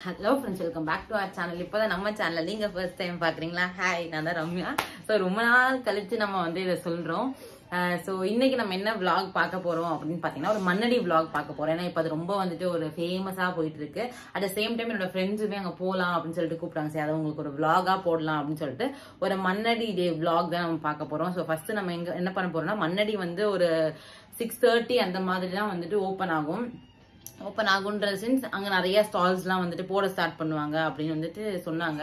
Hello friends welcome back to our channel இப்போ தான் நம்ம சேனலில் நீங்கள் ஃபர்ஸ்ட் டைம் பார்க்குறீங்களா ஹாய் நான் தான் ரம்யா. ஸோ ரொம்ப நாள் கழிச்சு நம்ம வந்து இதை சொல்கிறோம் ஸோ இன்னைக்கு நம்ம என்ன விளாக் பார்க்க போகிறோம் அப்படின்னு பார்த்தீங்கன்னா ஒரு மண்ணடி விளாக் பார்க்க போகிறோம் ஏன்னா இப்போ அது ரொம்ப வந்துட்டு ஒரு ஃபேமஸாக போயிட்டு இருக்கு அட் த சேம் டைம் என்னோட ஃப்ரெண்ட்ஸுமே அங்கே போகலாம் அப்படின்னு சொல்லிட்டு கூப்பிட்டாங்க சரி அதை உங்களுக்கு ஒரு vlog-ஆ போடலாம் அப்படின்னு சொல்லிட்டு ஒரு மண்ணடி டே விளாக் தான் நம்ம பார்க்க போகிறோம் ஸோ ஃபர்ஸ்ட் நம்ம எங்க என்ன பண்ண போறோம்னா மண்ணடி வந்து ஒரு சிக்ஸ் தேர்ட்டி அந்த மாதிரி தான் வந்துட்டு ஓப்பன் ஆகும். ஓப்பன் ஆகுன்ற சின்ஸ் அங்கே நிறைய ஸ்டால்ஸ்லாம் வந்துட்டு போட ஸ்டார்ட் பண்ணுவாங்க அப்படின்னு வந்துட்டு சொன்னாங்க.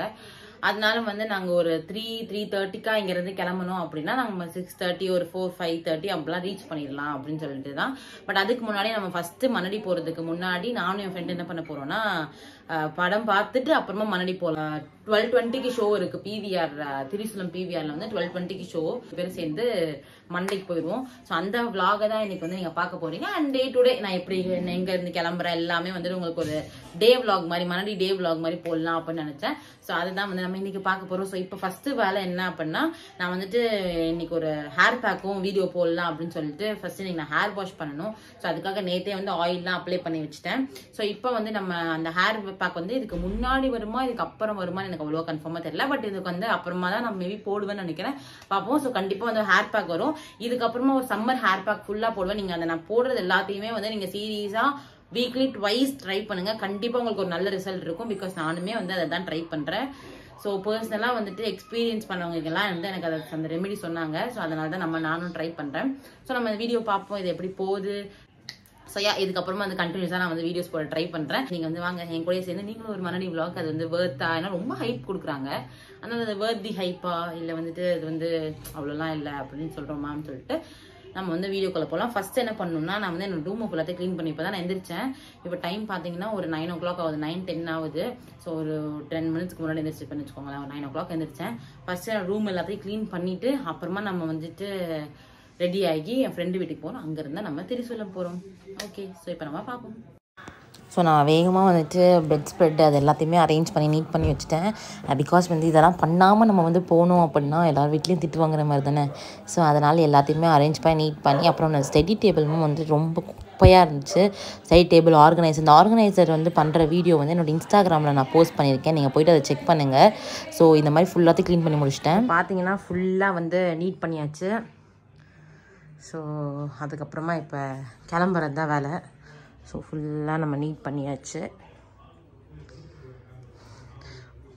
அதனால வந்து நாங்கள் ஒரு த்ரீ த்ரீ தேர்ட்டிக்கா இங்கேருந்து கிளம்பணும் அப்படின்னா நம்ம சிக்ஸ் தேர்ட்டி ஒரு ஃபோர் ஃபைவ் தேர்ட்டி அப்படிலாம் ரீச் பண்ணிடலாம் அப்படின்னு சொல்லிட்டு தான் பட் அதுக்கு முன்னாடி நம்ம ஃபஸ்ட்டு மணடி போகிறதுக்கு முன்னாடி நானும் என் ஃப்ரெண்டு என்ன பண்ண போகிறோன்னா படம் பார்த்துட்டு அப்புறமா மணடி போகலாம் டுவெல் டுவெண்ட்டிக்கு ஷோ இருக்கு. பிவிஆர் திரிசூலம் பிவிஆர்ல வந்து டுவெல் டுவெண்ட்டிக்கு ஷோ பேரும் சேர்ந்து மண்டைக்கு போயிடுவோம். ஸோ அந்த vlog-அ தான் இன்னைக்கு வந்து நீங்க பார்க்க போறீங்க. அண்ட் டே டு டே நான் எப்படி எங்க இருந்து கிளம்புறேன் எல்லாமே வந்து உங்களுக்கு ஒரு டே vlog மாதிரி மறுபடி டே vlog மாதிரி போடலாம் அப்படின்னு நினைச்சேன். ஸோ அதுதான் வந்து நம்ம இன்னைக்கு பார்க்க போறோம். ஸோ இப்போ ஃபர்ஸ்ட் வேலை என்ன அப்படின்னா நான் வந்துட்டு இன்னைக்கு ஒரு ஹேர் பேக்கும் வீடியோ போடலாம் அப்படின்னு சொல்லிட்டு ஃபர்ஸ்ட் இன்னைக்கு நான் ஹேர் வாஷ் பண்ணணும். ஸோ அதுக்காக நேத்தே வந்து ஆயில்லாம் அப்ளை பண்ணி வச்சுட்டேன். ஸோ இப்போ வந்து நம்ம அந்த ஹேர் பேக் வந்து இதுக்கு முன்னாடி வருமா இதுக்கு அப்புறம் வருமா எனக்கு அவ்வளோ கன்ஃபார்மாக தெரியல. பட் இதுக்கு வந்து அப்புறமா தான் நான் மேபி போடுவேன்னு நினைக்கிறேன். பார்ப்போம். ஸோ கண்டிப்பாக வந்து ஹேர் பேக் வரும். இதுக்கப்புறமா ஒரு சம்மர் ஹேர் பேக் ஃபுல்லாக போடுவேன். நீங்கள் அந்த நான் போடுறது எல்லாத்தையுமே வந்து நீங்கள் சீரியஸாக வீக்லி ட்வைஸ் ட்ரை பண்ணுங்க. கண்டிப்பாக உங்களுக்கு ஒரு நல்ல ரிசல்ட் இருக்கும். பிகாஸ் நானுமே வந்து அதை தான் ட்ரை பண்ணுறேன் ஸோ பர்சனலாக வந்துட்டு எக்ஸ்பீரியன்ஸ் பண்ணவங்களுக்கெல்லாம் வந்து எனக்கு அதை அந்த ரெமெடி சொன்னாங்க. ஸோ அதனால தான் நம்ம நானும் ட்ரை பண்ணுறேன் ஸோ நம்ம வீடியோ பார்ப்போம். இது எப்படி போகுது? ஸோ இதுக்கப்புறமா வந்து கண்டினியூஸாக நான் வந்து வீடியோஸ் போட ட்ரை பண்ணுறேன் நீங்கள் வந்து வாங்க என் கூட சேர்ந்து நீங்களும் ஒரு மனநி விளாக் அது வந்து வேர்த்தா ஏன்னா ரொம்ப ஹைப் கொடுக்குறாங்க. ஆனால் அது வேர்த்தி ஹைப்பா இல்லை வந்துட்டு அது வந்து அவ்வளோலாம் இல்லை அப்படின்னு சொல்கிறோமான்னு சொல்லிட்டு நம்ம வந்து வீடியோக்குள்ள போகலாம் ஃபர்ஸ்ட் என்ன பண்ணணும்னா நான் வந்து என்னோட ரூமை ஃபுல்லாத்தையும் க்ளீன் பண்ணி இப்போ தான் நான் எந்திரிச்சேன். இப்போ டைம் பார்த்தீங்கன்னா ஒரு நைன் ஓ கிளாக் ஆகுது நைன் டென் ஆகுது. ஸோ ஒரு டென் மினிட்ஸ்க்கு முன்னாடி எந்திரிச்சு பண்ணி வச்சுக்கோங்களேன் ஒரு நைன் ஓ கிளாக் எந்திரிச்சேன் ஃபர்ஸ்ட் ரூம் எல்லாத்தையும் க்ளீன் பண்ணிட்டு அப்புறமா நம்ம வந்துட்டு ரெடி ஆகி என் ஃப்ரெண்டு வீட்டுக்கு போகிறோம் அங்கேருந்து நம்ம திரிசூலம் போகிறோம் ஓகே ஸோ இப்போ நம்ம பார்ப்போம். ஸோ நான் வேகமாக வந்துட்டு பெட் ஸ்ப்ரெட் அது எல்லாத்தையுமே அரேஞ்ச் பண்ணி நீட் பண்ணி வச்சுட்டேன். பிகாஸ் வந்து இதெல்லாம் பண்ணாமல் நம்ம வந்து போனோம் அப்படின்னா எல்லார் வீட்லேயும் திட்டு வாங்குற மாதிரி தானே? ஸோ அதனால் எல்லாத்தையுமே அரேஞ்ச் பண்ணி நீட் பண்ணி அப்புறம் நான் ஸ்டடி டேபிளும் வந்து ரொம்ப குப்பையாக இருந்துச்சு. ஸ்டடி டேபிள் ஆர்கனைசர் இந்த ஆர்கனைசர் வந்து பண்ணுற வீடியோ வந்து என்னோட இன்ஸ்டாகிராமில் நான் போஸ்ட் பண்ணியிருக்கேன். நீங்கள் போயிட்டு அதை செக் பண்ணுங்கள் ஸோ இந்த மாதிரி ஃபுல்லாத்தையும் க்ளீன் பண்ணி முடிச்சிட்டேன். பார்த்தீங்கன்னா ஃபுல்லாக வந்து நீட் பண்ணியாச்சு. ஸோ அதுக்கப்புறமா இப்போ கிளம்புறது தான் வேலை. ஸோ ஃபுல்லாக நம்ம நீட் பண்ணியாச்சு.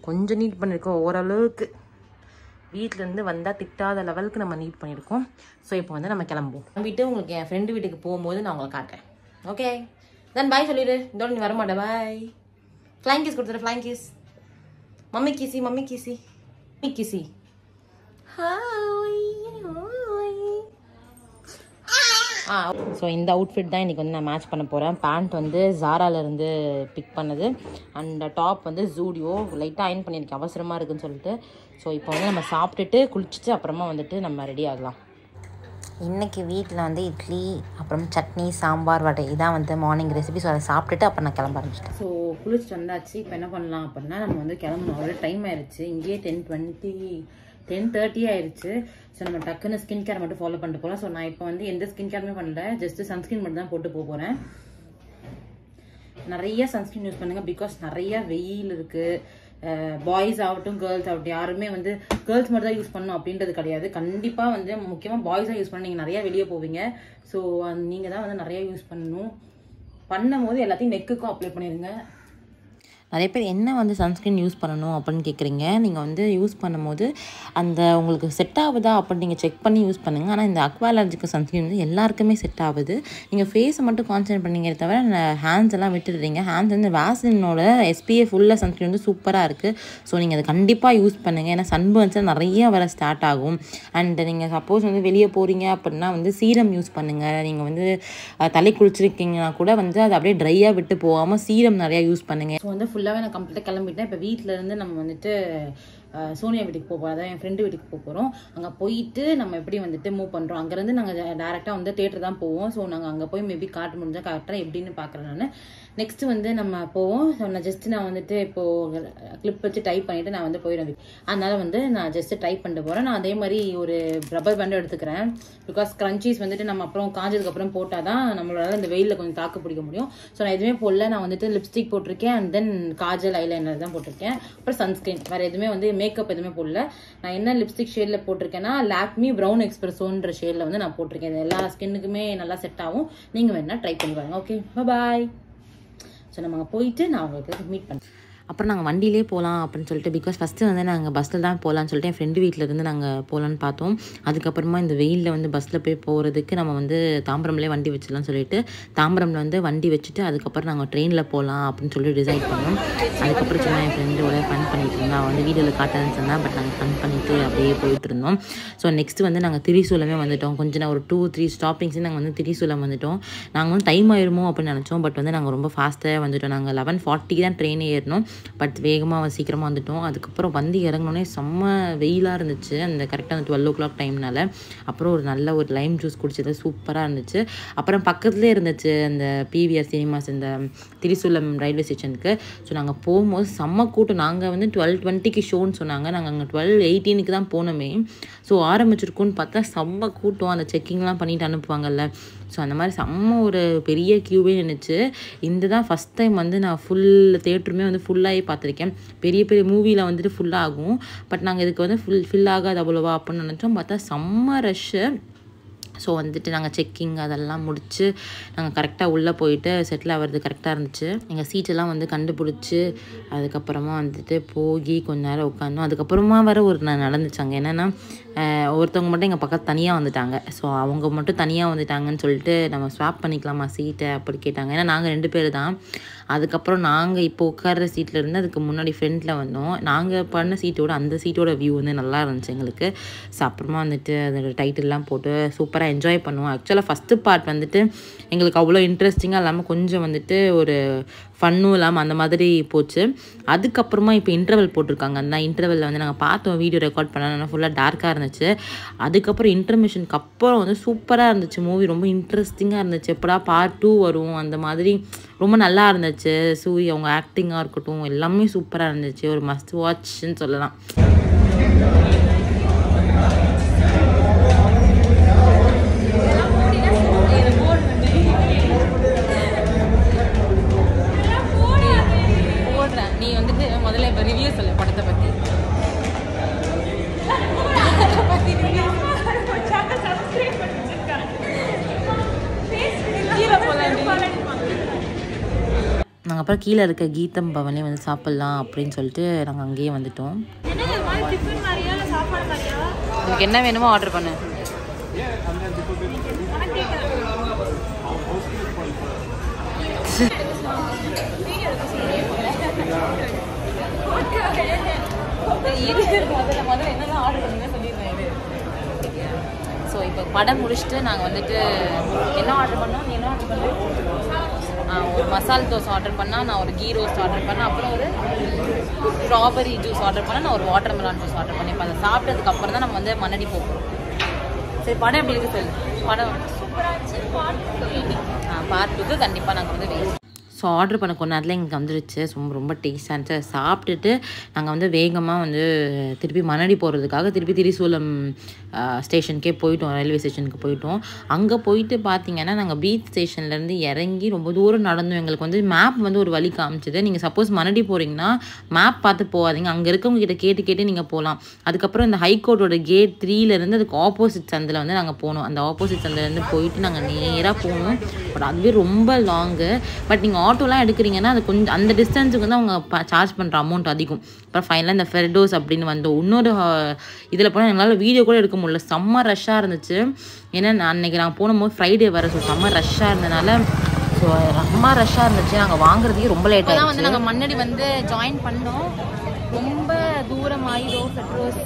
கொஞ்சம் நீட் பண்ணியிருக்கோம் ஓரளவுக்கு. வீட்டிலேருந்து வந்தால் திட்டாத லெவலுக்கு நம்ம நீட் பண்ணியிருக்கோம் ஸோ இப்போ வந்து நம்ம கிளம்புவோம். வீட்டு உங்களுக்கு என் ஃப்ரெண்டு வீட்டுக்கு போகும்போது நான் உங்களை காட்டுறேன். ஓகே தென் பாய் சொல்லிடு. இதோட நீ வரமாட்டேன் பாய் ஃப்ளைங் கீஸ் கொடுத்துரு flying kiss mummy kissy mummy kissy mummy kissy hi ah so இந்த அவுட்ஃபிட் தான் இன்றைக்கி வந்து நான் மேட்ச் பண்ண போகிறேன் பேண்ட் வந்து ஜாரால இருந்து பிக் பண்ணது. அண்ட் டாப் வந்து ஜூடியோ லைட்டாக அயன் பண்ணியிருக்கேன். அவசரமாக இருக்குன்னு சொல்லிட்டு. ஸோ இப்போ வந்து நம்ம சாப்பிட்டுட்டு குளிச்சுட்டு அப்புறமா வந்துட்டு நம்ம ரெடி ஆகலாம். இன்றைக்கி வீட்டில் வந்து இட்லி அப்புறம் சட்னி சாம்பார் வடை. இதான் வந்து மார்னிங் ரெசிபி ஸோ அதை சாப்பிட்டுட்டு அப்புறம் நான் கிளம்ப ஆரம்பிச்சிட்டேன். ஸோ குளிச்சுட்டு வந்தாச்சு. இப்போ என்ன பண்ணலாம் அப்படின்னா நம்ம வந்து கிளம்பணும். அவ்வளோ டைம் ஆயிடுச்சு. இங்கேயே டென் டுவெண்ட்டி டென் தேர்ட்டி ஆயிடுச்சு ஸோ நம்ம டக்குன்னு ஸ்கின் கேர் மட்டும் ஃபாலோ பண்ணிட்டு போகலாம் ஸோ நான் இப்போ வந்து எந்த ஸ்கின் கேருமே பண்ணல. ஜஸ்ட் சன்ஸ்கிரீன் மட்டும் தான் போட்டு போக போகிறேன் நிறைய சன்ஸ்கிரீன் யூஸ் பண்ணுங்க. பிகாஸ் நிறைய வெயில் இருக்குது பாய்ஸ் ஆகட்டும் கேர்ள்ஸ் ஆகட்டும் யாருமே வந்து கேர்ள்ஸ் மட்டும் தான் யூஸ் பண்ணணும் அப்படின்றது கிடையாது. கண்டிப்பாக வந்து முக்கியமாக பாய்ஸ் தான் யூஸ் பண்ண நீங்கள் நிறையா வெளியே போவீங்க. ஸோ நீங்கள் தான் வந்து நிறைய யூஸ் பண்ணணும். பண்ணும் போது எல்லாத்தையும் நெக்குக்கும் அப்ளை பண்ணிடுங்க. நிறைய பேர் என்ன வந்து சன்ஸ்க்ரீன் யூஸ் பண்ணணும் அப்படின்னு கேட்குறீங்க நீங்கள் வந்து யூஸ் பண்ணும்போது அந்த உங்களுக்கு செட் ஆகுதா? அப்படின்னு நீங்கள் செக் பண்ணி யூஸ் பண்ணுங்கள் ஆனால் இந்த அக்வா அலர்ஜிக்கு சன்ஸ்க்ரீன் வந்து எல்லாருக்குமே செட் ஆகுது. நீங்கள் ஃபேஸை மட்டும் கான்சன்ட்ரேட் பண்ணீங்க தவிர ஹேண்ட்ஸ் எல்லாம் விட்டுடுறீங்க. ஹேண்ட்ஸ் வந்து வேசினோட எஸ்பிஎஃப் உள்ள சன்ஸ்க்ரீன் வந்து சூப்பராக இருக்குது ஸோ நீங்கள் அதை கண்டிப்பாக யூஸ் பண்ணுங்கள் ஏன்னா சன்பர்ன்ஸ் நிறைய வர ஸ்டார்ட் ஆகும். அண்ட் நீங்கள் சப்போஸ் வந்து வெளியே போகிறீங்க அப்படின்னா வந்து சீரம் யூஸ் பண்ணுங்கள் நீங்கள் வந்து தலை குளிச்சிருக்கீங்கன்னா கூட வந்து அது அப்படியே ட்ரையாக விட்டு போகாமல் சீரம் நிறையா யூஸ் பண்ணுங்கள் ஸோ வந்து ஃபுல்லாகவே நான் கம்ப்ளீட்டாக கிளம்பிட்டேன். இப்போ வீட்டிலேருந்து நம்ம வந்துட்டு சோனியா வீட்டுக்கு போக போகிறோம் அதான் என் ஃப்ரெண்டு வீட்டுக்கு போக போகிறோம் அங்கே போயிட்டு நம்ம எப்படி வந்துட்டு மூவ் பண்ணுறோம் அங்கேருந்து நாங்கள் டேரெக்டாக வந்து தேட்டர் தான் போவோம். ஸோ நாங்கள் அங்கே போய் மேபி காட்டு முடிஞ்சால் கரெக்டாக எப்படின்னு பார்க்குறேன் நான். நெக்ஸ்ட் வந்து நம்ம போவோம். ஸோ நான் ஜஸ்ட் நான் வந்துட்டு இப்போ கிளிப் வச்சு டைப் பண்ணிட்டு நான் வந்து போயிடுவேன். அதனால வந்து நான் ஜஸ்ட் டைப் பண்ணிட்டு போகிறேன் நான் அதே மாதிரி ஒரு ரப்பர் பேண்டும் எடுத்துக்கிறேன். பிகாஸ் கிரன்ச்சீஸ் வந்துட்டு நம்ம அப்புறம் காஞ்சதுக்கு அப்புறம் போட்டால் தான் நம்மளால இந்த வெயிலில் கொஞ்சம் தாக்கு பிடிக்க முடியும். ஸோ நான் எதுவுமே போடல. நான் வந்துட்டு லிப்ஸ்டிக் போட்டிருக்கேன். அண்ட் தென் காஜல் ஐலைனர் தான் போட்டிருக்கேன். அப்புறம் சன்ஸ்கிரீன் வேற எதுவுமே வந்து மேக்கப் எதுவுமே போடல. நான் என்ன லிப்ஸ்டிக் ஷேடில் போட்டிருக்கேன்னா லாக்மி ப்ரௌன் எக்ஸ்பிரஸோன்ற ஷேடில் வந்து நான் போட்டிருக்கேன். இது எல்லா ஸ்கின்னுக்குமே நல்லா செட் ஆகும். நீங்கள் வேணா ட்ரை பண்ணி பாருங்க. ஓகே பாய் ஸோ நம்ம அங்கே போயிட்டு நான் உங்களுக்கு மீட் பண்ணுறேன் அப்புறம் நாங்கள் வண்டியிலே போகலாம் அப்படின்னு சொல்லிட்டு பிகாஸ் ஃபஸ்ட்டு வந்து நாங்கள் பஸ்ஸில் தான் போகலான்னு சொல்லிட்டு என் ஃப்ரெண்டு வீட்டிலேருந்து நாங்கள் போகலான்னு பார்த்தோம். அதுக்கப்புறமா இந்த வெயிலில் வந்து பஸ்ஸில் போய் போகிறதுக்கு நம்ம வந்து தாம்பரம்லேயே வண்டி வச்சிடலாம்னு சொல்லிட்டு தாம்பரமில் வந்து வண்டி வச்சுட்டு அதுக்கப்புறம் நாங்கள் ட்ரெயினில் போகலாம் அப்படின்னு சொல்லி டிசைட் பண்ணோம். அதுக்கப்புறம் சும்மா என் ஃப்ரெண்டோட ஃபன் பண்ணிட்டு இருந்தோம் அவன் வந்து வீடியோவில் காட்டான்னு சொன்னால் பட் நாங்கள் ஃபன் பண்ணிட்டு அப்படியே போயிட்டு இருந்தோம். ஸோ நெக்ஸ்ட் வந்து நாங்கள் திரிசூலமே வந்துட்டோம். கொஞ்சம் நான் ஒரு டூ த்ரீ ஸ்டாப்பிங்ஸ் நாங்கள் வந்து திரிசூலம் வந்துட்டோம். நாங்கள் வந்து டைம் ஆயிருமோ அப்படின்னு நினச்சோம் பட் வந்து நாங்கள் ரொம்ப ஃபாஸ்ட்டாக வந்துட்டோம். நாங்கள் லெவன் ஃபார்ட்டிக்கு தான் ட்ரெயின் ஏறினோம். பட் வேகமாக சீக்கிரமாக வந்துட்டோம். அதுக்கப்புறம் வந்து இறங்கினோடனே செம்ம வெயிலாக இருந்துச்சு. அந்த கரெக்டாக அந்த டுவெல் ஓ கிளாக் டைம்னால அப்புறம் ஒரு நல்ல ஒரு லைம் ஜூஸ் குடிச்சது. சூப்பராக இருந்துச்சு. அப்புறம் பக்கத்துலேயே இருந்துச்சு அந்த பிவிஆர் சினிமாஸ் இந்த திரிசூலம் ரயில்வே ஸ்டேஷனுக்கு ஸோ நாங்கள் போகும்போது செம்ம கூட்டம். நாங்கள் வந்து டுவெல் டுவெண்ட்டிக்கு ஷோன்னு சொன்னாங்க. நாங்கள் அங்கே டுவெல் எயிட்டீனுக்கு தான் போனோமே. ஸோ ஆரம்பிச்சிருக்கோன்னு பார்த்தா செம்ம கூட்டம். அந்த செக்கிங்லாம் பண்ணிட்டு அனுப்புவாங்கல்ல. ஸோ அந்த மாதிரி செம்ம ஒரு பெரிய க்யூவே நினச்சி இந்த தான் ஃபஸ்ட் டைம் வந்து நான் ஃபுல் தேட்டருமே வந்து ஃபுல்லாகி பார்த்துருக்கேன். பெரிய பெரிய மூவியில் வந்துட்டு ஃபுல்லாகும் பட் நாங்கள் இதுக்கு வந்து ஃபுல் ஃபில் ஆகாது அவ்வளோவா அப்படின்னு நினச்சோம். பார்த்தா செம்ம ரஷ்ஷு ஸோ வந்துட்டு நாங்கள் செக்கிங் அதெல்லாம் முடித்து நாங்கள் கரெக்டாக உள்ளே போயிட்டு செட்டில் ஆகிறது கரெக்டாக இருந்துச்சு. எங்கள் சீட்டெல்லாம் வந்து கண்டுபிடிச்சி அதுக்கப்புறமா வந்துட்டு போகி கொஞ்ச நேரம் உட்காந்தோம். அதுக்கப்புறமா வர ஒரு ந- நடந்துச்சு அங்கே என்னென்னா ஒருத்தவங்க மட்டும் எங்கள் பக்கத்து தனியாக வந்துட்டாங்க. ஸோ அவங்க மட்டும் தனியாக வந்துட்டாங்கன்னு சொல்லிட்டு நம்ம ஸ்வாப் பண்ணிக்கலாமா சீட்டை அப்படி கேட்டாங்க. ஏன்னா நாங்கள் ரெண்டு பேர் தான். அதுக்கப்புறம் நாங்கள் இப்போ உட்கார்ற சீட்டில் இருந்து அதுக்கு முன்னாடி ஃப்ரண்ட்டில் வந்தோம். நாங்கள் பண்ண சீட்டோட அந்த சீட்டோட வியூ வந்து நல்லா இருந்துச்சு எங்களுக்கு. ஸோ அப்புறமா வந்துட்டு அதோட டைட்டில்லாம் போட்டு சூப்பராக என்ஜாய் பண்ணுவோம். ஆக்சுவலாக ஃபஸ்ட்டு பார்ட் வந்துட்டு எங்களுக்கு அவ்வளோ இன்ட்ரெஸ்டிங்காக இல்லாமல் கொஞ்சம் வந்துட்டு ஒரு ஃபன்னும் இல்லாமல் அந்த மாதிரி போச்சு. அதுக்கப்புறமா இப்போ இன்டர்வல் போட்டிருக்காங்க. அந்த இன்டர்வலில் வந்து நாங்கள் பார்த்தோம் வீடியோ ரெக்கார்ட் பண்ணலாம் ஃபுல்லாக டார்க்காக இருந்துச்சு. அதுக்கப்புறம் இன்டர்மிஷனுக்கு அப்புறம் வந்து சூப்பராக இருந்துச்சு. மூவி ரொம்ப இன்ட்ரெஸ்டிங்காக இருந்துச்சு. எப்படா பார்ட் டூ வரும்? அந்த மாதிரி ரொம்ப நல்லா இருந்துச்சு. சூரி அவங்க ஆக்டிங்காக இருக்கட்டும் எல்லாமே சூப்பராக இருந்துச்சு. ஒரு மஸ்ட் வாட்ச்னு சொல்லலாம். அப்புறம் கீழே இருக்க கீதம் பவனே வந்து சாப்பிட்லாம் அப்படின்னு சொல்லிட்டு நாங்கள் அங்கேயே வந்துட்டோம். உனக்கு என்ன வேணுமோ ஆர்டர் பண்ணு. ஸோ இப்போ படம் முடிச்சுட்டு நாங்கள் வந்துட்டு என்ன ஆர்டர் பண்ணோம்? நீ என்ன ஆர்டர் பண்ண? ஒரு மசால் தோசை ஆர்டர் பண்ணால் நான் ஒரு கீ ரோஸ்ட் ஆர்டர் பண்ணேன் அப்புறம் ஒரு ஸ்ட்ராபெரி ஜூஸ் ஆர்டர் பண்ணேன் நான் ஒரு வாட்டர் மெலான் ஜூஸ் ஆர்டர் பண்ணேன் இப்போ அதை சாப்பிட்டதுக்கு அப்புறம் தான் நம்ம வந்து மண்ணடி போகிறோம் சரி படம் எப்படி இருக்கு சொல்லு? படம் பார்ட் டூக்கு கண்டிப்பாக நாங்கள் வந்து வெயிட் ஸோ ஆர்டர் பண்ண கொஞ்ச நேரத்தில் எங்களுக்கு வந்துருச்சு. ரொம்ப ரொம்ப டேஸ்டாக இருந்துச்சு. சாப்பிட்டுட்டு நாங்கள் வந்து வேகமாக வந்து திருப்பி மணடி போகிறதுக்காக திருப்பி திரிசூலம் ஸ்டேஷனுக்கே போயிட்டோம். ரயில்வே ஸ்டேஷனுக்கு போயிட்டோம். அங்கே போயிட்டு பார்த்தீங்கன்னா நாங்கள் பீச் ஸ்டேஷன்லேருந்து இறங்கி ரொம்ப தூரம் நடந்தோம். எங்களுக்கு வந்து மேப் வந்து ஒரு வழி காமிச்சது. நீங்கள் சப்போஸ் மணடி போகிறீங்கன்னா மேப் பார்த்து போகாதீங்க. அங்கே இருக்கவங்க கிட்ட கேட்டு கேட்டு நீங்கள் போகலாம் அதுக்கப்புறம் இந்த ஹைகோர்ட்டோட கேட் த்ரீலேருந்து அதுக்கு ஆப்போசிட் சந்தில் வந்து நாங்கள் போனோம். அந்த ஆப்போசிட் சந்திலேருந்து போயிட்டு நாங்கள் நேராக போனோம். பட் அதுவே ரொம்ப லாங்கு பட் நீங்கள் ஆட்டோலாம் எடுக்கிறீங்கன்னா அது கொஞ்சம் அந்த டிஸ்டன்ஸுக்கு வந்து அவங்க சார்ஜ் பண்ணுற அமௌண்ட் அதிகம். அப்புறம் ஃபைனலாக இந்த ஃபெர்டோஸ் அப்படின்னு வந்தோம். இன்னொரு இதில் போனால் எங்களால் வீடியோ கூட எடுக்க முடியல. செம்ம ரஷ்ஷாக இருந்துச்சு. ஏன்னா நான் அன்னைக்கு நாங்கள் போகும்போது ஃப்ரைடே வர ஸோ செம்ம ரஷ்ஷாக இருந்தனால ஸோ ரொம்ப ரஷ்ஷாக இருந்துச்சு. நாங்கள் வாங்குறதுக்கே ரொம்ப லேட் ஆகிடுச்சு வந்து நாங்கள் மண்ணடி வந்து ஜாயின் பண்ணோம். ரொம்ப தூரம் ஆயிரோ பெட்ரோஸ்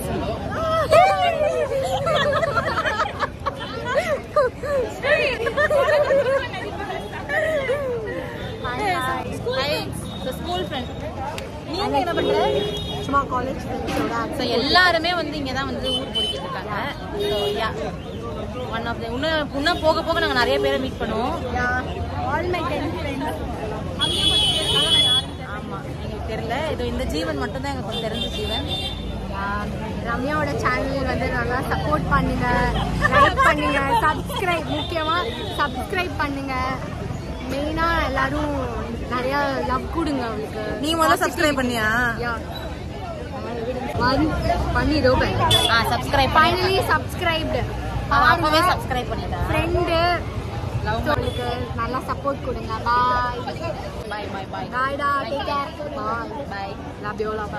ஸ்கூல் ஃப்ரெண்ட் நீ எங்க என்ன பண்ற சும்மா காலேஜ் ஸோ எல்லாருமே வந்து இங்கே தான் வந்து ஊர் பொறிக்கிட்டு இருக்காங்க. So yeah one of the இன்னும் இன்னும் போக போக நாங்கள் நிறைய பேரை மீட் பண்ணுவோம். ஆல் மை டென் ஆமாம் எங்களுக்கு தெரியல. இது இந்த ஜீவன் மட்டும்தான் எங்களுக்கு தெரிஞ்ச ஜீவன். ரம்யாவோட சேனல் வந்து நல்லா சப்போர்ட் பண்ணுங்க. லைக் பண்ணுங்க. சப்ஸ்கிரைப் முக்கியமா சப்ஸ்கிரைப் பண்ணுங்க. மெயினா எல்லாரும் நிறைய லவ் கொடுங்க அவளுக்கு. நீ முதல்ல சப்ஸ்கிரைப் பண்ணியா? ஒன் பண்ணி இதோ ஆ சப்ஸ்கிரைப் ஃபைனலி சப்ஸ்கிரைப்டு அப்பவே சப்ஸ்கிரைப் பண்ணிட்டேன் ஃப்ரெண்டு அவளுக்கு நல்லா சப்போர்ட் கொடுங்க. பாய் பாய் பாய் பாய் பாய்டா take care bye bye love you love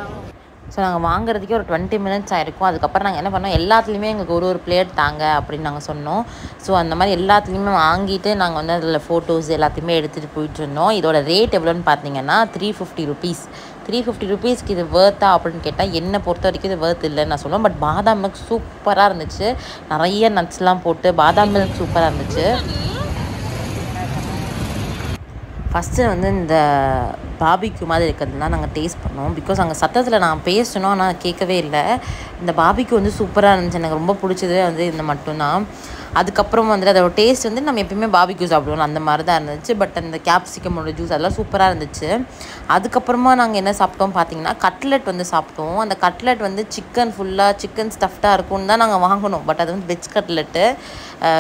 so நாங்கள் வாங்குறதுக்கே ஒரு டுவெண்ட்டி மினிட்ஸ் ஆகிருக்கும் அதுக்கப்புறம் நாங்கள் என்ன பண்ணோம்? எல்லாத்துலேயுமே எங்களுக்கு ஒரு ஒரு பிளேட் தாங்க அப்படின்னு நாங்கள் சொன்னோம். ஸோ அந்த மாதிரி எல்லாத்துலேயுமே வாங்கிட்டு நாங்கள் வந்து அதில் ஃபோட்டோஸ் எல்லாத்தையுமே எடுத்துகிட்டு போயிட்டு இருந்தோம். இதோட ரேட் எவ்வளோன்னு பார்த்தீங்கன்னா three fifty rupees three fifty ருபீஸ்க்கு இது வேர்த்தா அப்படின்னு கேட்டால் என்னை பொறுத்த வரைக்கும் இது வேர்த் இல்லைன்னு நான் சொல்லுவேன். பட் பாதாம் மில்க் சூப்பராக இருந்துச்சு. நிறைய நட்ஸ்லாம் போட்டு பாதாம் மில்க் சூப்பராக இருந்துச்சு. ஃபஸ்ட்டு வந்து இந்த பாபிக்யூ மாதிரி இருக்கிறதுலாம் நாங்கள் டேஸ்ட் பண்ணோம். பிகாஸ் அங்கே சத்தத்தில் நான் பேசணும் ஆனால் கேட்கவே இல்லை. இந்த பாபிக்கு வந்து சூப்பராக இருந்துச்சு. எனக்கு ரொம்ப பிடிச்சது வந்து இந்த மட்டும்தான். அதுக்கப்புறம் வந்துட்டு அதோட டேஸ்ட் வந்து நம்ம எப்பயுமே பாபிக்யூ சாப்பிடுவோம். அந்த மாதிரி தான் இருந்துச்சு. பட் அந்த கேப்சிகமோட ஜூஸ் அதெல்லாம் சூப்பராக இருந்துச்சு. அதுக்கப்புறமா நாங்கள் என்ன சாப்பிட்டோம் பார்த்தீங்கன்னா கட்லெட் வந்து சாப்பிட்டோம். அந்த கட்லெட் வந்து சிக்கன் ஃபுல்லாக சிக்கன் ஸ்டஃப்டாக இருக்கும்னு தான் நாங்கள் வாங்கினோம். பட் அது வந்து வெஜ் கட்லெட்டு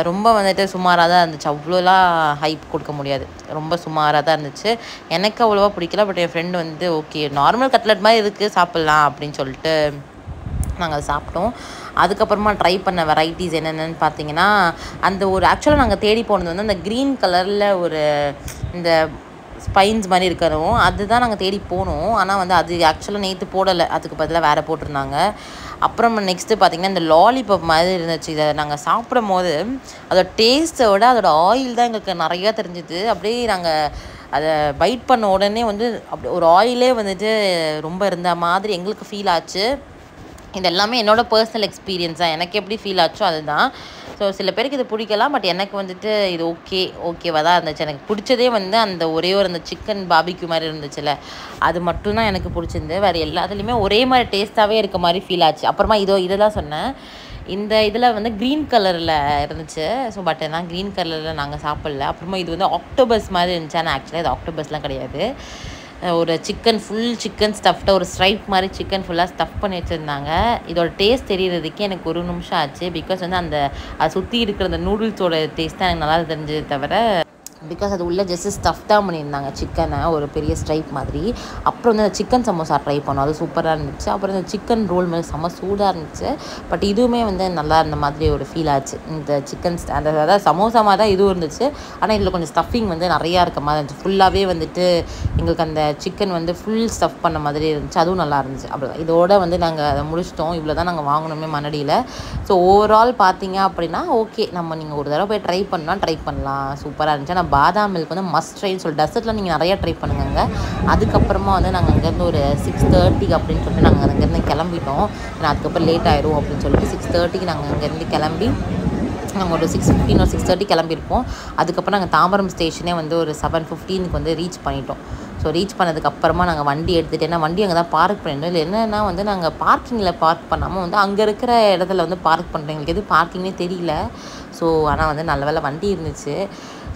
ரொம்ப வந்துட்டு சுமாராக தான் இருந்துச்சு. அவ்வளோலாம் ஹைப் கொடுக்க முடியாது. ரொம்ப சுமாராக தான் இருந்துச்சு. எனக்கு அவ்வளோவா பிடிக்கல. பட் என் ஃப்ரெண்டு வந்து ஓகே நார்மல் கட்லெட் மாதிரி இருக்குது சாப்பிட்லாம். அப்படின்னு சொல்லிட்டு நாங்கள் சாப்பிட்டோம். அதுக்கப்புறமா ட்ரை பண்ண வெரைட்டிஸ் என்னென்னு பார்த்தீங்கன்னா அந்த ஒரு ஆக்சுவலாக நாங்கள் தேடி போனது வந்து அந்த க்ரீன் கலரில் ஒரு இந்த ஸ்பைன்ஸ் மாதிரி இருக்கிறோம் அதுதான் நாங்கள் தேடி போனோம். ஆனால் வந்து அது ஆக்சுவலாக நேற்று போடலை. அதுக்கு பதிலாக வேறு போட்டிருந்தாங்க. அப்புறம் நெக்ஸ்ட்டு பார்த்தீங்கன்னா இந்த லாலிபப் மாதிரி இருந்துச்சு. இதை நாங்கள் சாப்பிடும் போது அதோட டேஸ்ட்டை விட அதோட ஆயில் தான் எங்களுக்கு நிறையா தெரிஞ்சுது. அப்படியே நாங்கள் அதை பைட் பண்ண உடனே வந்து அப்படி ஒரு ஆயிலே வந்துட்டு ரொம்ப இருந்த மாதிரி எங்களுக்கு ஃபீல் ஆச்சு. இது எல்லாமே என்னோடய பர்சனல் எக்ஸ்பீரியன்ஸ் தான். எனக்கு எப்படி ஃபீல் ஆச்சோ அதுதான். ஸோ சில பேருக்கு இது பிடிக்கலாம் பட் எனக்கு வந்துட்டு இது ஓகே ஓகேவாக தான் இருந்துச்சு. எனக்கு பிடிச்சதே வந்து அந்த ஒரே ஒரு அந்த சிக்கன் பாபிக்கு மாதிரி இருந்துச்சுல்ல அது மட்டும்தான் எனக்கு பிடிச்சிருந்து வேறு எல்லாத்துலேயுமே ஒரே மாதிரி டேஸ்ட்டாகவே இருக்க மாதிரி ஃபீல் ஆச்சு. அப்புறமா இதோ இதை தான் சொன்னேன். இந்த இதில் வந்து க்ரீன் கலரில் இருந்துச்சு. ஸோ பட் ஆனால் க்ரீன் கலரில் நாங்கள் சாப்பிடல. அப்புறமா இது வந்து ஆக்டோபஸ் மாதிரி இருந்துச்சு. ஆனால் ஆக்சுவலாக இது ஆக்டோபஸ்லாம் கிடையாது. ஒரு சிக்கன் ஃபுல் சிக்கன் ஸ்டஃப்டாக ஒரு ஸ்ட்ரைப் மாதிரி சிக்கன் ஃபுல்லாக ஸ்டஃப் பண்ணி வச்சுருந்தாங்க. இதோட டேஸ்ட் தெரியறதுக்கே எனக்கு ஒரு நிமிஷம் ஆச்சு. பிகாஸ் வந்து அந்த அதை சுற்றி இருக்கிற அந்த நூடுல்ஸோட டேஸ்ட் தான் எனக்கு நல்லா தெரிஞ்சது தவிர பிகாஸ் அது உள்ளே ஜஸ்ட் ஸ்டஃப் தான் பண்ணியிருந்தாங்க. சிக்கனை ஒரு பெரிய ஸ்ட்ரைப் மாதிரி. அப்புறம் வந்து அந்த சிக்கன் சமோசா ட்ரை பண்ணோம். அது சூப்பராக இருந்துச்சு. அப்புறம் இந்த சிக்கன் ரோல் மாதிரி செம்ம சூடாக இருந்துச்சு. பட் இதுவுமே வந்து நல்லா இருந்த மாதிரி ஒரு ஃபீல் ஆச்சு. இந்த சிக்கன் அந்த அதாவது சமோசா மாதிரி தான் இதுவும் இருந்துச்சு. ஆனால் இதில் கொஞ்சம் ஸ்டஃபிங் வந்து நிறையா இருக்க மாதிரி இருந்துச்சு. ஃபுல்லாகவே வந்துட்டு எங்களுக்கு அந்த சிக்கன் வந்து ஃபுல் ஸ்டஃப் பண்ண மாதிரி இருந்துச்சு. அதுவும் நல்லா இருந்துச்சு. அவ்வளோ இதோட வந்து நாங்கள் அதை முடிச்சிட்டோம். இவ்வளோ தான் நாங்கள் வாங்கணுமே மனடியில் ஸோ ஓவரால் பார்த்தீங்க அப்படின்னா ஓகே நம்ம நீங்கள் ஒரு தடவை போய் ட்ரை பண்ணால் ட்ரை பண்ணலாம். சூப்பராக இருந்துச்சு. ஆனால் பாதாம் மில்க் வந்து மஸ்ட் ட்ரைன்னு சொல்லி டெசர்ட்டில் நீங்கள் நிறையா ட்ரை பண்ணுங்க அதுக்கப்புறமா வந்து நாங்கள் அங்கேருந்து ஒரு சிக்ஸ் தேர்ட்டிக்கு அப்படின்னு சொல்லிட்டு நாங்கள் அங்கேருந்து கிளம்பிட்டோம். ஏன்னா அதுக்கப்புறம் லேட் ஆயிரும் அப்படின்னு சொல்லிட்டு சிக்ஸ் தேர்ட்டிக்கு நாங்கள் அங்கேருந்து கிளம்பி நாங்கள் ஒரு சிக்ஸ் ஃபிஃப்டின் ஒரு சிக்ஸ் தேர்ட்டி கிளம்பியிருப்போம். அதுக்கப்புறம் நாங்கள் தாம்பரம் ஸ்டேஷனே வந்து ஒரு செவன் ஃபிஃப்டீனுக்கு வந்து ரீச் பண்ணிட்டோம். ஸோ ரீச் பண்ணதுக்கு அப்புறமா நாங்கள் வண்டி எடுத்துகிட்டு ஏன்னா வண்டி அங்கே தான் பார்க் பண்ணிட்டோம் இல்லை என்னென்னா வந்து நாங்கள் பார்க்கிங்கில் பார்க் பண்ணாமல் வந்து அங்கே இருக்கிற இடத்துல வந்து பார்க் பண்ணுறோம் எங்களுக்கு எது பார்க்கிங்னே தெரியல. ஸோ ஆனால் வந்து நல்ல வேலை வண்டி இருந்துச்சு.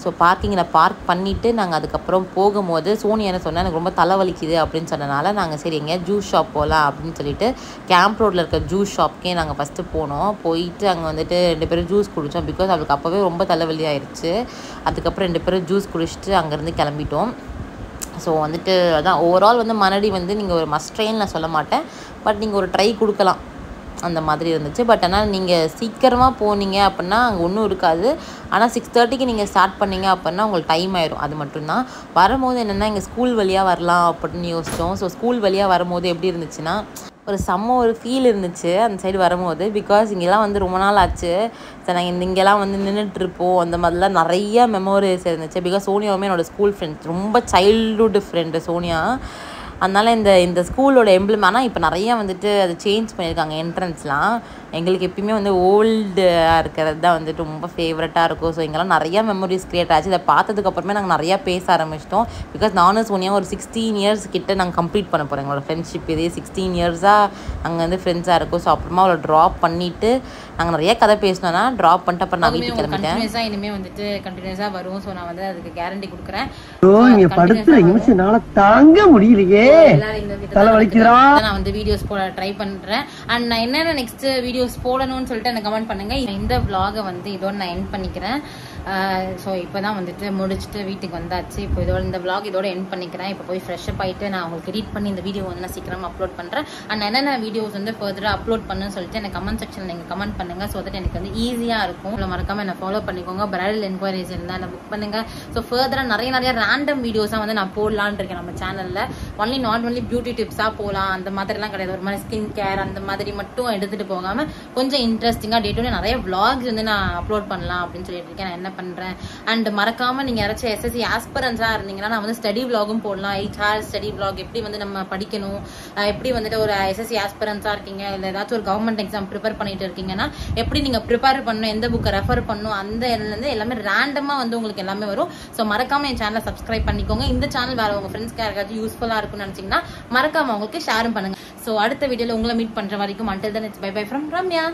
ஸோ பார்க்கிங்கில் பார்க் பண்ணிவிட்டு நாங்கள் அதுக்கப்புறம் போகும்போது சோனியா என்ன சொன்னால் எனக்கு ரொம்ப தலைவலிக்குது அப்படின்னு சொன்னனால நாங்கள் சரி எங்கேயா ஜூஸ் ஷாப் போகலாம் அப்படின்னு சொல்லிட்டு கேம்ப் ரோட்டில் இருக்க ஜூஸ் ஷாப்க்கே நாங்கள் ஃபஸ்ட்டு போனோம். போயிட்டு அங்கே வந்துட்டு ரெண்டு பேரும் ஜூஸ் குடித்தோம் பிகாஸ் அவளுக்கு அப்போவே ரொம்ப தலைவலி ஆயிடுச்சு அதுக்கப்புறம் ரெண்டு பேரும் ஜூஸ் குடிச்சிட்டு அங்கேருந்து கிளம்பிட்டோம். ஸோ வந்துட்டு அதான் ஓவரால் வந்து மனடி வந்து நீங்கள் ஒரு மஸ்ட் ட்ரெயின் நான் சொல்ல மாட்டேன். பட் நீங்கள் ஒரு ட்ரை கொடுக்கலாம். அந்த மாதிரி இருந்துச்சு. பட் ஆனால் நீங்கள் சீக்கிரமாக போனீங்க அப்படின்னா அங்கே ஒன்றும் இருக்காது. ஆனால் சிக்ஸ் தேர்ட்டிக்கு நீங்கள் ஸ்டார்ட் பண்ணீங்க அப்படின்னா உங்களுக்கு டைம் ஆயிரும். அது மட்டும்தான். வரும்போது என்னென்னா இங்கே ஸ்கூல் வழியாக வரலாம் அப்படின்னு யோசித்தோம் ஸோ ஸ்கூல் வழியாக வரும்போது எப்படி இருந்துச்சுன்னா ஒரு செம்ம ஒரு ஃபீல் இருந்துச்சு அந்த சைடு வரும்போது. பிகாஸ் இங்கெல்லாம் வந்து ரொம்ப நாள் ஆச்சு. ஸோ நாங்கள் இங்கெல்லாம் வந்து நின்றுட்டுருப்போம் அந்த மாதிரிலாம் நிறைய மெமோரிஸ் இருந்துச்சு. பிகாஸ் சோனியாவுமே என்னோடய ஸ்கூல் ஃப்ரெண்ட்ஸ் ரொம்ப சைல்டுஹுட் ஃப்ரெண்டு சோனியா. அதனால் இந்த இந்த ஸ்கூலோட எம்ப்ளம் ஆனால் இப்போ நிறையா வந்துட்டு அது சேஞ்ச் பண்ணியிருக்காங்க என்ட்ரன்ஸ்லாம் எங்களுக்கு எப்பயுமே வந்து ஓல்டாக இருக்கிறது தான் வந்துட்டு ரொம்ப ஃபேவரட்டாக இருக்கும். ஸோ இங்கெல்லாம் நிறைய மெமரிஸ் க்ரியேட் ஆச்சு. இதை பார்த்ததுக்கப்புறமே நாங்கள் நிறையா பேச ஆரம்பிச்சிட்டோம். பிகாஸ் நானும் சோனியா ஒரு சிக்ஸ்டீன் இயர்ஸ் கிட்ட நாங்கள் கம்ப்ளீட் பண்ண போகிறோம் எங்களோட ஃப்ரெண்ட்ஷிப் இதே சிக்ஸ்டீன் இயர்ஸாக நாங்கள் வந்து ஃப்ரெண்ட்ஸாக இருக்கோம். ஸோ அப்புறமா அவளை ட்ராப் பண்ணிவிட்டு நாங்கள் நிறைய கதை பேசினோன்னா ட்ராப் பண்ணிட்டு அப்புறம் நான் வீட்டுக்கு கிளம்பிட்டேன். இனிமே வந்துட்டு கண்டினியூஸா வரும். ஸோ நான் வந்து அதுக்கு கேரண்டி கொடுக்குறேன். இங்க படுத்துற நிமிஷம்னால தாங்க முடியலையே. தலை வலிக்குதுடா. நான் வந்து வீடியோஸ் போட ட்ரை பண்றேன். அண்ட் நான் என்னென்ன நெக்ஸ்ட் வீடியோஸ் போடணும்னு சொல்லிட்டு எனக்கு கமெண்ட் பண்ணுங்க. இந்த vlog-அ வந்து இதோட நான் எண்ட் பண்ணிக்கிறேன். ஸோ இப்போதான் வந்துட்டு முடிச்சுட்டு வீட்டுக்கு வந்தாச்சு. இப்போ இதோட இந்த vlog இதோட எண்ட் பண்ணிக்கிறேன். இப்போ போய் ஃப்ரெஷ் அப் ஆயிட்டு நான் உங்களுக்கு எடிட் பண்ணி இந்த வீடியோ வந்து நான் சீக்கிரமா அப்லோட் பண்றேன். அண்ட் என்னென்ன வீடியோஸ் வந்து ஃபர்தராக அப்லோட் பண்ணுன்னு சொல்லிட்டு எனக்கு கமெண்ட் செக்ஷனில் நீங்கள் கமெண்ட் பண்ணுங்க. ஸோ தட் எனக்கு வந்து ஈஸியாக இருக்கும். உங்களை மறக்காம என்ன ஃபாலோ பண்ணிக்கோங்க. பிரைடல் என்கொயரிஸ் இருந்தால் என்ன புக் பண்ணுங்க. ஸோ ஃபர்தராக நிறைய நிறைய ரேண்டம் வீடியோஸாக வந்து நான் போடலான்னு இருக்கேன் நம்ம சேனலில் ஒன்லி நாட் ஒன்லி பியூட்டி டிப்ஸாக போகலாம் அந்த மாதிரிலாம் கிடையாது. ஒரு மாதிரி ஸ்கின் கேர் அந்த மாதிரி மட்டும் எடுத்துகிட்டு போகாமல் கொஞ்சம் இன்ட்ரெஸ்டிங்காக டே டு நிறைய விளாக்ஸ் வந்து நான் அப்லோட் பண்ணலாம் அப்படின்னு சொல்லிட்டு இருக்கேன். நான் என்ன பண்ணுறேன் அண்ட் மறக்காமல் நீங்கள் யாராச்சும் எஸ்எஸ்சி ஆஸ்பரன்ஸாக இருந்தீங்கன்னா நான் வந்து ஸ்டடி விளாகும் போடலாம். எயிட் ஹார்ஸ் ஸ்டடி விளாக் எப்படி வந்து நம்ம படிக்கணும்? எப்படி வந்துட்டு ஒரு எஸ்எஸ்சி ஆஸ்பரன்ஸாக இருக்கீங்க? இல்லை ஏதாச்சும் ஒரு கவர்மெண்ட் எக்ஸாம் ப்ரிப்பேர் பண்ணிட்டு இருக்கீங்கன்னா எப்படி நீங்கள் ப்ரிப்பேர் பண்ணணும்? எந்த புக்கை ரெஃபர் பண்ணணும்? அந்த இதுலேருந்து எல்லாமே ரேண்டமாக வந்து உங்களுக்கு எல்லாமே வரும். ஸோ மறக்காம என் சேனலை சப்ஸ்கிரைப் பண்ணிக்கோங்க. இந்த சேனல் வேற உங்க ஃப்ரெண்ட்ஸ்க்கு யாருக்காச்சும் யூஸ்ஃபுல்லாக இருக்கும்னு நினச்சிங்கன்னா மறக்காம உங்களுக்கு ஷேரும் பண்ணுங்க. ஸோ அடுத்த வீடியோவில் உங்களை மீட் பண்ற வரைக்கும் until then it's bye bye from Ramya.